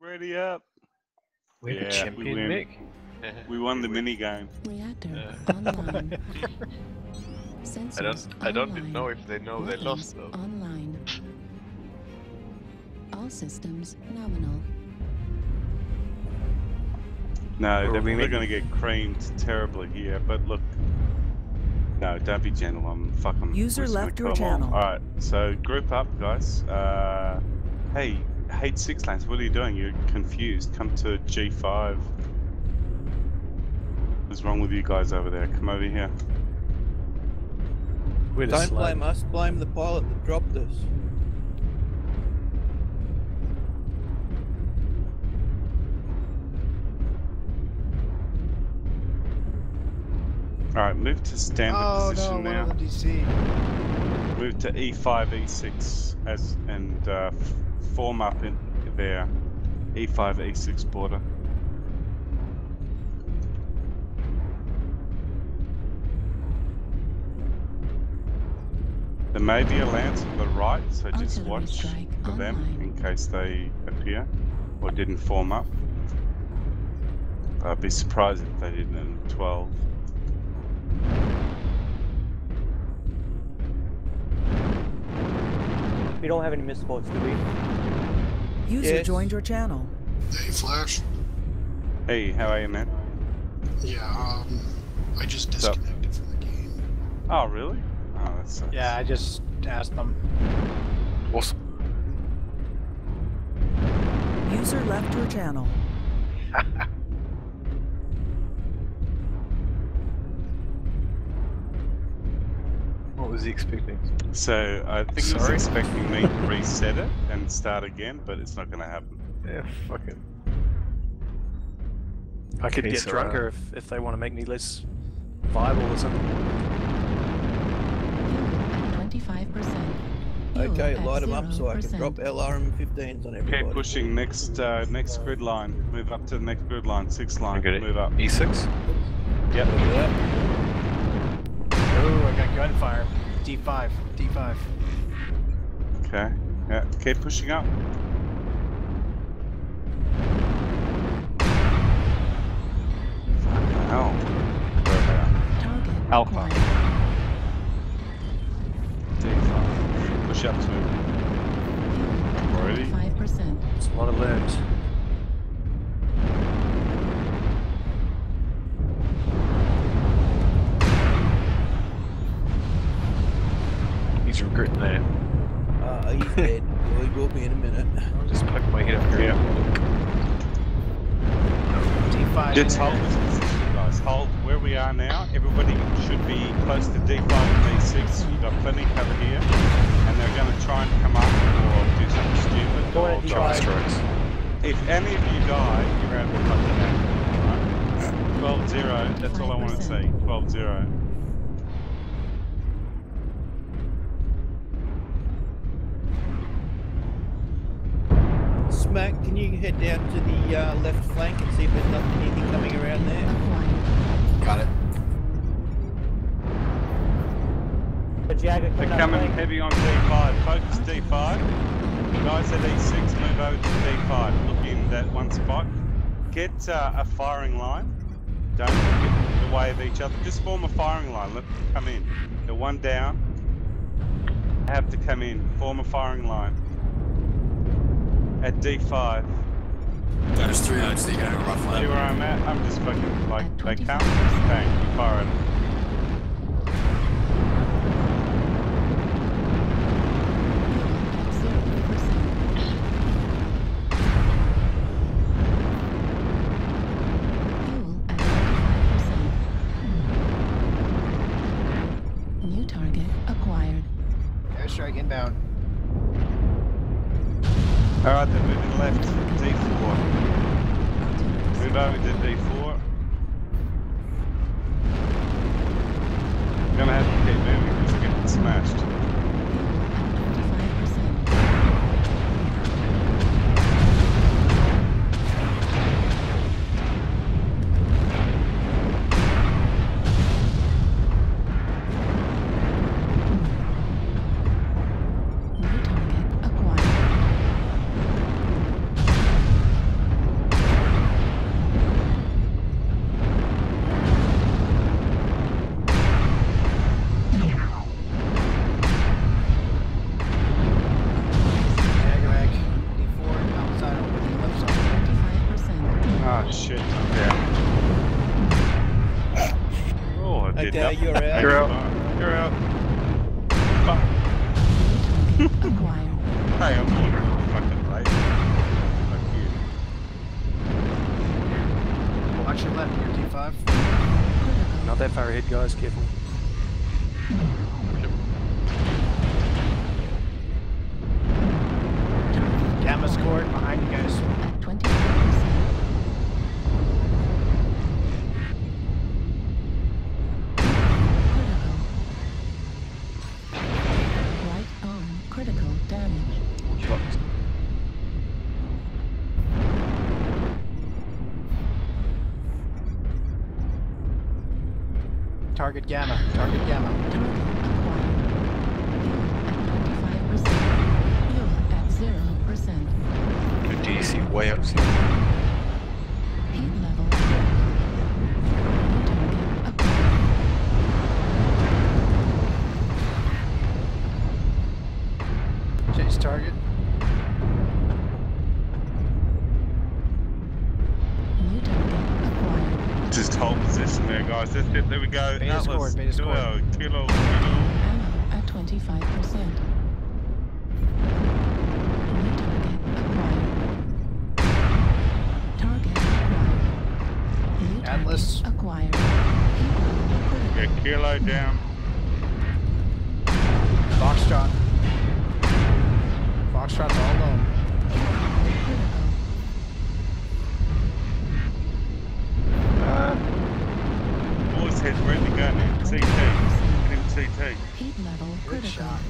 Ready up. We're Yeah, the we champion, win. Mick. We won the mini game. Reactor Yeah. online. I Sensors don't. I don't online. know if they know they lost though. Online. All systems nominal. No, Or they're, we they're going to get creamed terribly here. But look, no, don't be gentle. I'm fucking. User we're just gonna left your kill 'em all. channel. All right, so group up, guys. Uh, hey, hate six lanes. What are you doing? You're confused. Come to G5. What's wrong with you guys over there? Come over here. We're Don't blame us, blame the pilot that dropped us. All right, move to standard Oh position one now. of the DC. Move to E E5, E6 as and uh, form up in there. E E5, E6 border. There may be a lance on the right, so just watch for them in case they appear or didn't form up. I'd be surprised if they didn't in 12. We don't have any missed votes, do we? User Yes. joined your channel. Hey, Flash. Hey, how are you, man? Yeah, um, I just What's up? disconnected from the game. Oh, really? Oh, that sucks. Yeah, I just asked them. Awesome. User left your channel. was he expecting? So I think he was expecting me to reset it and start again, but it's not going to happen. Yeah, fuck it. I could Okay, get so, drunker uh, if, if they want to make me less viable or something. Twenty-five percent. Okay, light them up so I can drop LRM15s on everybody. Okay, pushing next uh, next grid line. Move up to the next grid line. Six line. Okay. Move up. E6? Yep. Look at that. Oh, I got gunfire. D5. D5. Okay. Yeah. Keep pushing up. Fucking hell. Target Alpha. D5. Push up to him. Already? Twenty-five percent. It's a lot of limbs. He's regretting that. Uh, he's dead. Well, he will be in a minute. I'll just poke my head up here. Yeah. D5. Just hold this guys. Hold where we are now. Everybody should be close to D5 and D6. You've got plenty cover here. And they're going to try and come up or do something stupid. Go or ahead, try- Strikes. If any of you die, you're out of the fucking game. Right? 12 0. That's all I want to see. 12 you head down to the uh, left flank and see if there's nothing, anything coming around there? Got it. The Jagger They're coming flank. heavy on D5. Focus D5. Guys at E6, move over to D5. Look in that one spot. Get uh, a firing line. Don't get in the way of each other. Just form a firing line. Let them come in. The one down. Have to come in. Form a firing line. At D5. There's three notes that you got a rough See line. where I'm at? I'm just fucking like they can't 25%. bang. You fire at 'em. At zero percent. Fuel at twenty-five percent. New target acquired. Airstrike inbound. Alright, then moving left. D4. Artillery Move over to D4. Gonna have to keep moving because we're getting smashed. Careful. Target Gamma. Target Gamma. Target acquired. Fuel at 25%. Fuel at 0%. The DC way up. Position there, guys. That's it. There we go. Beta Atlas, scored, beta kilo, scored. kilo, kilo. Ammo at 25%. New target acquired. Target acquired. New Atlas. acquired. Heat level critical. Yeah, kilo down. Foxtrot. Foxtrot's all alone. CT. Get him CT. Heat level critical. shot.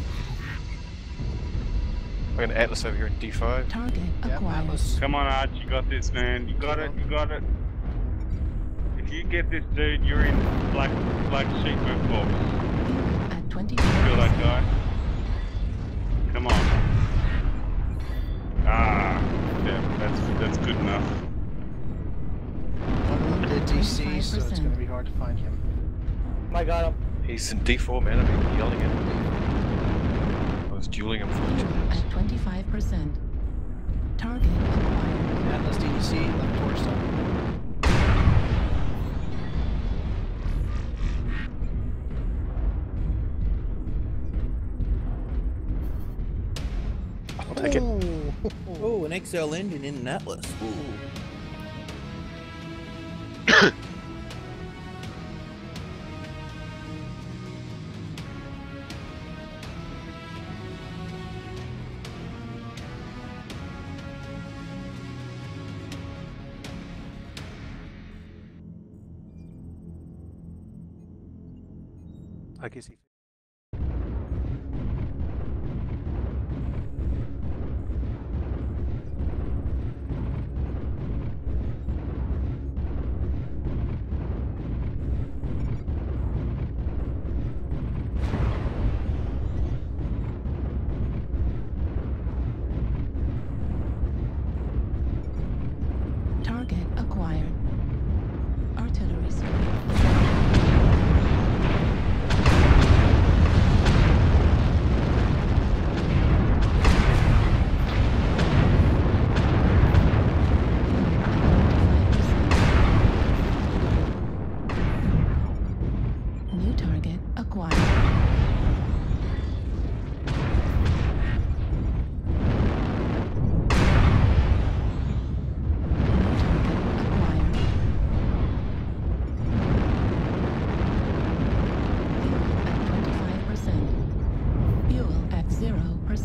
I got an Atlas over here in D5. Target Yep, acquired. Atlas. Come on, Arch. You got this, man. You got it. You got it. If you get this dude, you're in black black sheep book box. Fuel at 25%. Feel that guy? Come on. Ah, yeah, that's that's good enough. Unlimited DC, so it's going to be hard to find him. I got him. He's in D4, man. I've been yelling at him. I was dueling him for two minutes. at 25%. Target acquired. Atlas DDC, left torso. I'll take it. Oh, an XL engine in an Atlas. Ooh.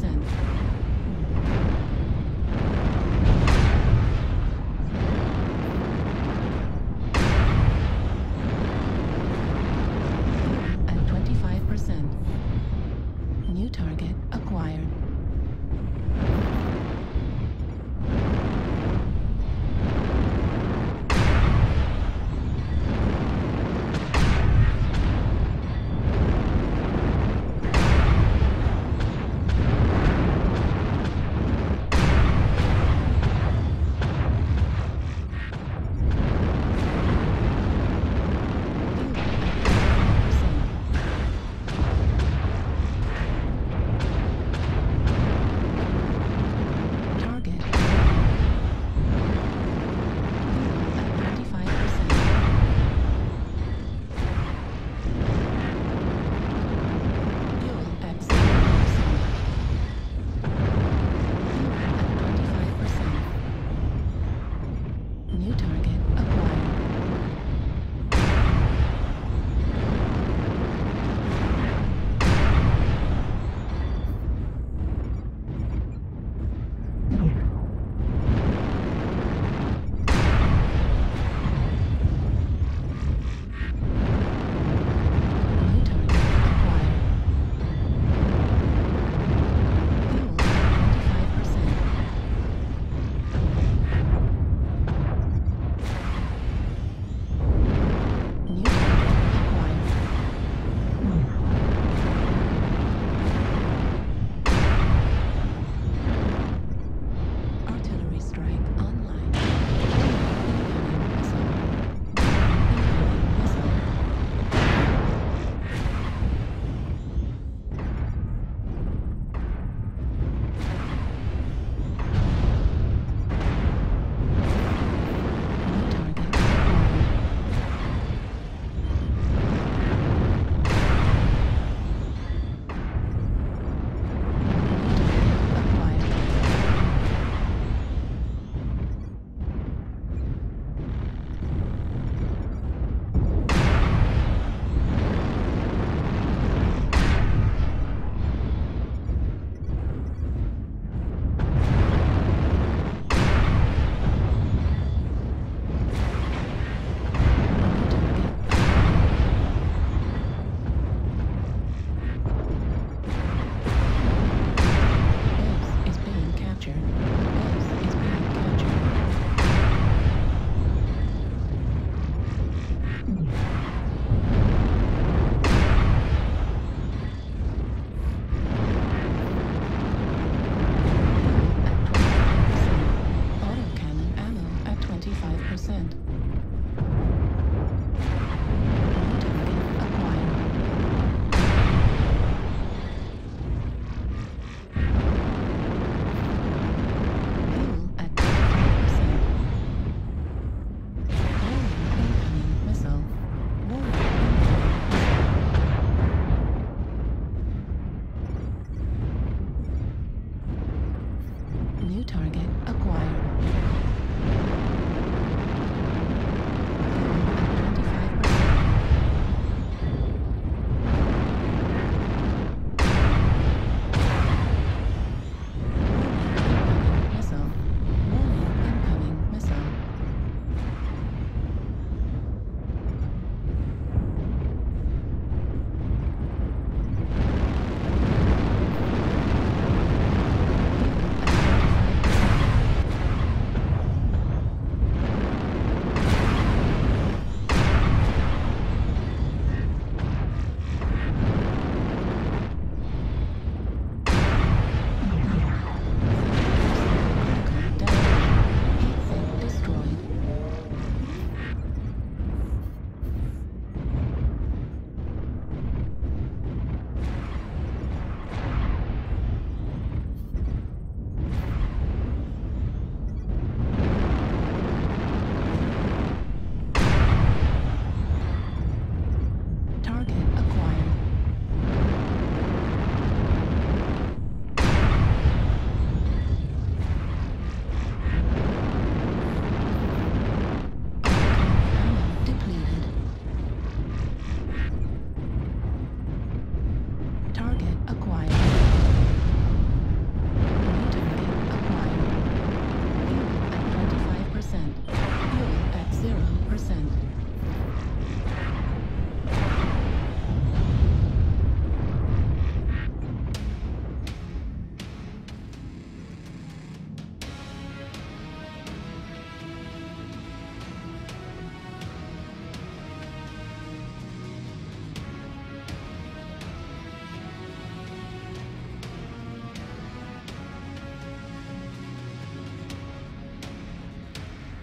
person.